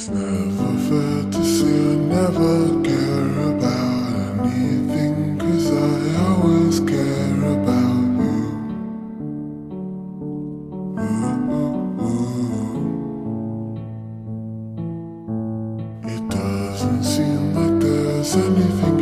It's never fair to say I never care about anything, cause I always care about you. Ooh, ooh, ooh. It doesn't seem like there's anything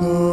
the